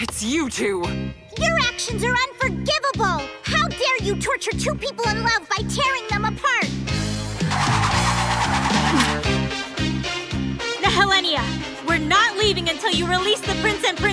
It's you two! Your actions are unforgivable! How dare you torture two people in love by tearing them apart? Nehelenia, we're not leaving until you release the prince and princess.